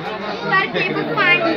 stuff, but people find